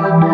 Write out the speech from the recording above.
Thank